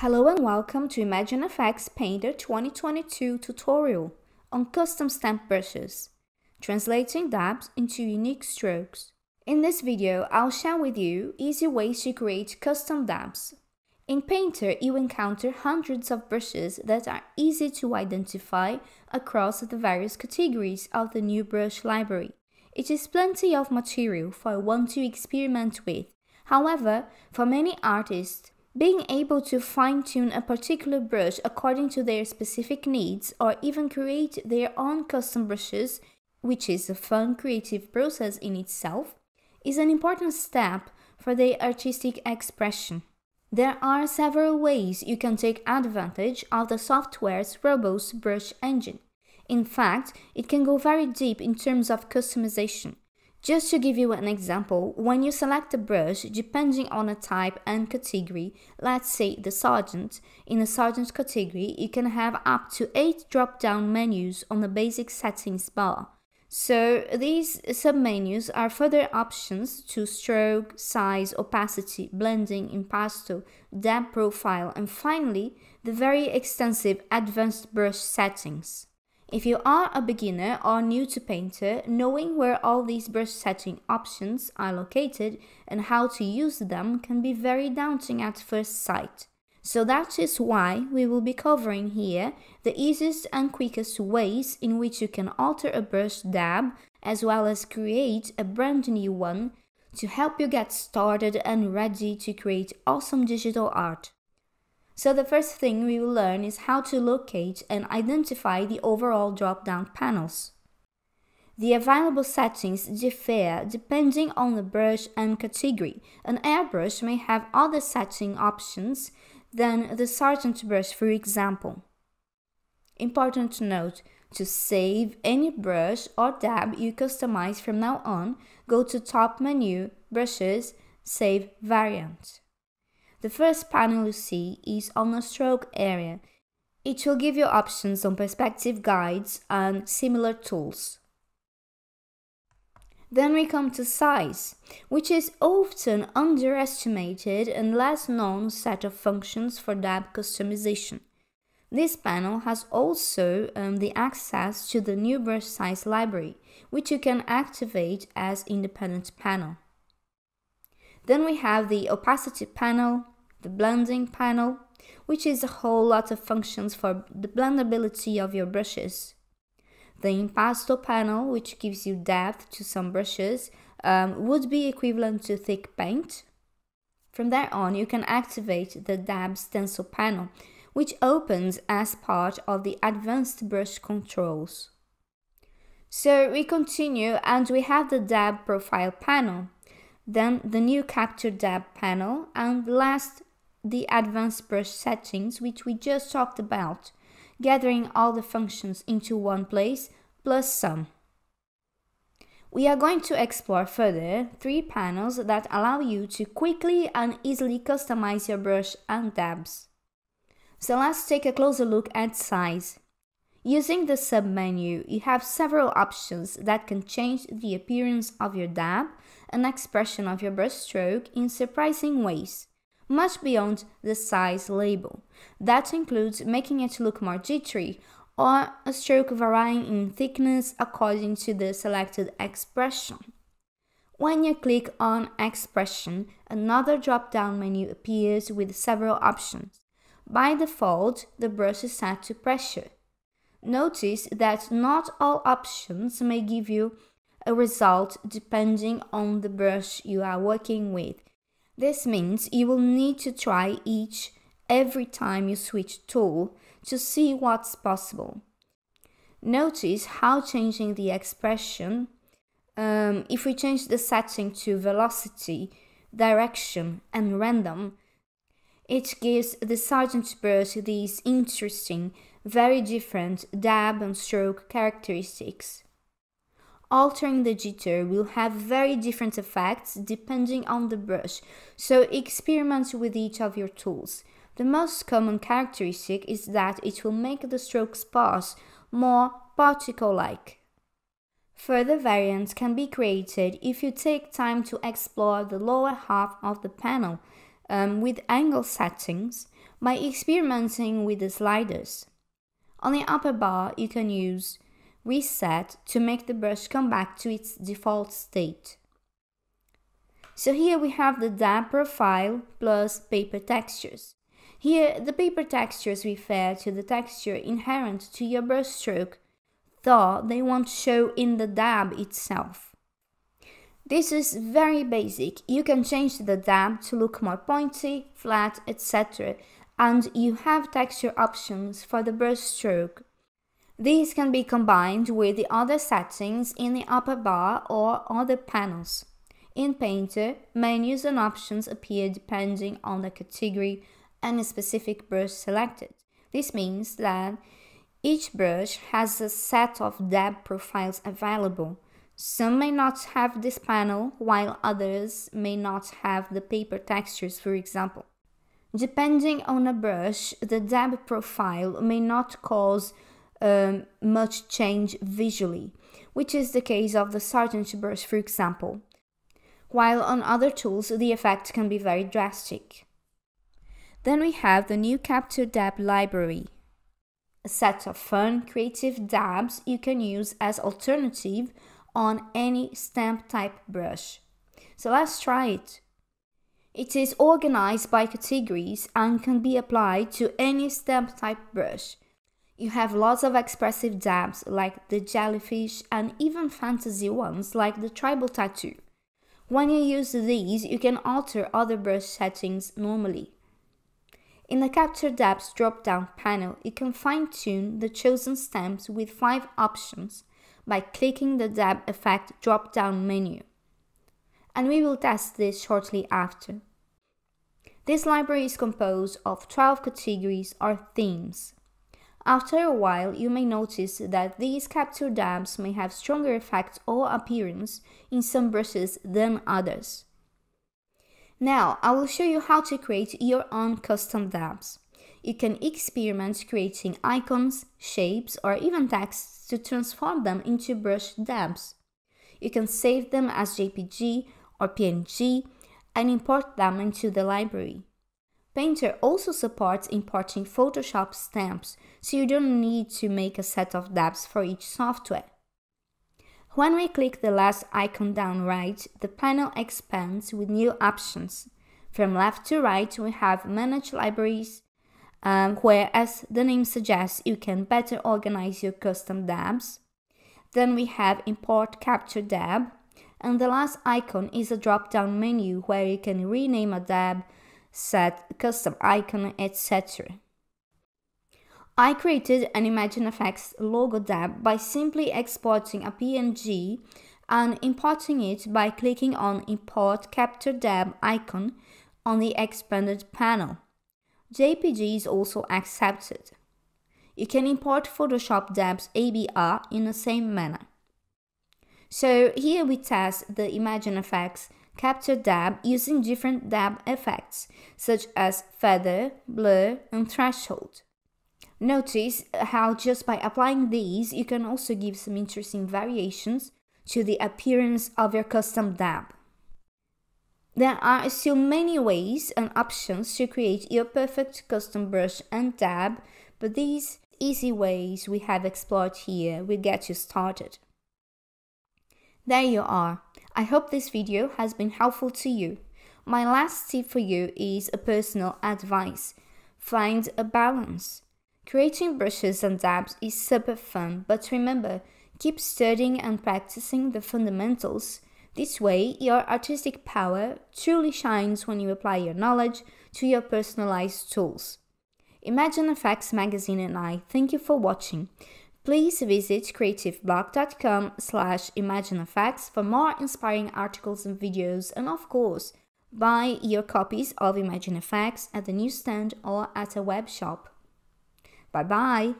Hello and welcome to ImagineFX Painter 2022 tutorial on custom stamp brushes, translating dabs into unique strokes. In this video, I'll share with you easy ways to create custom dabs. In Painter, you encounter hundreds of brushes that are easy to identify across the various categories of the new brush library. It is plenty of material for one to experiment with. However, for many artists, being able to fine tune a particular brush according to their specific needs or even create their own custom brushes, which is a fun creative process in itself, is an important step for their artistic expression. There are several ways you can take advantage of the software's robust brush engine. In fact, it can go very deep in terms of customization. Just to give you an example, when you select a brush, depending on a type and category, let's say the Sargent, in the Sargent category, you can have up to 8 drop-down menus on the basic settings bar. So these submenus are further options to stroke, size, opacity, blending, impasto, dab profile, and finally, the very extensive advanced brush settings. If you are a beginner or new to Painter, knowing where all these brush setting options are located and how to use them can be very daunting at first sight. So that is why we will be covering here the easiest and quickest ways in which you can alter a brush dab as well as create a brand new one to help you get started and ready to create awesome digital art. So the first thing we will learn is how to locate and identify the overall drop-down panels. The available settings differ depending on the brush and category. An airbrush may have other setting options than the Sargent brush for example. Important to note, to save any brush or dab you customize from now on, go to top menu, brushes, save variant. The first panel you see is on the stroke area. It will give you options on perspective guides and similar tools. Then we come to size, which is often underestimated and less known set of functions for dab customization. This panel has also um, the access to the new brush size library, which you can activate as independent panel. Then we have the opacity panel, the blending panel, which is a whole lot of functions for the blendability of your brushes. The impasto panel, which gives you depth to some brushes, um, would be equivalent to thick paint. From there on, you can activate the dab stencil panel, which opens as part of the advanced brush controls. So we continue and we have the dab profile panel then the new capture dab panel, and last the advanced brush settings which we just talked about, gathering all the functions into one place plus some. We are going to explore further three panels that allow you to quickly and easily customize your brush and dabs. So let's take a closer look at size. Using the submenu, you have several options that can change the appearance of your dab and expression of your brushstroke in surprising ways, much beyond the size label. That includes making it look more jittery or a stroke varying in thickness according to the selected expression. When you click on Expression, another drop-down menu appears with several options. By default, the brush is set to pressure. Notice that not all options may give you a result depending on the brush you are working with. This means you will need to try each every time you switch tool to see what's possible. Notice how changing the expression, um, if we change the setting to velocity, direction and random, it gives the Sargent brush these interesting very different dab and stroke characteristics. Altering the jitter will have very different effects depending on the brush, so experiment with each of your tools. The most common characteristic is that it will make the strokes pass more particle-like. Further variants can be created if you take time to explore the lower half of the panel um, with angle settings by experimenting with the sliders. On the upper bar, you can use Reset to make the brush come back to its default state. So here we have the dab profile plus paper textures. Here, the paper textures refer to the texture inherent to your brush stroke, though they won't show in the dab itself. This is very basic. You can change the dab to look more pointy, flat, etc. And you have texture options for the brush stroke. These can be combined with the other settings in the upper bar or other panels. In Painter, menus and options appear depending on the category and a specific brush selected. This means that each brush has a set of dab profiles available. Some may not have this panel, while others may not have the paper textures, for example. Depending on a brush, the dab profile may not cause um, much change visually, which is the case of the Sargent brush, for example, while on other tools the effect can be very drastic. Then we have the new Capture Dab library, a set of fun, creative dabs you can use as alternative on any stamp type brush. So let's try it. It is organized by categories and can be applied to any stamp type brush. You have lots of expressive dabs like the jellyfish and even fantasy ones like the tribal tattoo. When you use these, you can alter other brush settings normally. In the Capture Dabs drop-down panel, you can fine-tune the chosen stamps with 5 options by clicking the Dab Effect drop-down menu. And we will test this shortly after. This library is composed of 12 categories or themes. After a while, you may notice that these capture dabs may have stronger effects or appearance in some brushes than others. Now, I will show you how to create your own custom dabs you can experiment creating icons, shapes, or even texts to transform them into brush dabs. You can save them as JPG or PNG and import them into the library. Painter also supports importing Photoshop stamps, so you don't need to make a set of dabs for each software. When we click the last icon down right, the panel expands with new options. From left to right, we have Manage Libraries, um, where, as the name suggests, you can better organize your custom dabs. Then we have Import Capture Dab, and the last icon is a drop down menu where you can rename a dab, set custom icon, etc. I created an ImagineFX logo dab by simply exporting a PNG and importing it by clicking on Import Capture Dab icon on the expanded panel. JPG is also accepted. You can import Photoshop Dab's ABR in the same manner. So here we test the ImagineFX Capture Dab using different dab effects, such as feather, blur, and threshold. Notice how just by applying these, you can also give some interesting variations to the appearance of your custom dab. There are still many ways and options to create your perfect custom brush and dab, but these easy ways we have explored here will get you started. There you are. I hope this video has been helpful to you. My last tip for you is a personal advice. Find a balance. Creating brushes and dabs is super fun, but remember, keep studying and practicing the fundamentals this way, your artistic power truly shines when you apply your knowledge to your personalized tools. ImagineFX magazine and I thank you for watching. Please visit creativebloq.com slash ImagineFX for more inspiring articles and videos and of course, buy your copies of ImagineFX at the newsstand or at a web shop. Bye bye!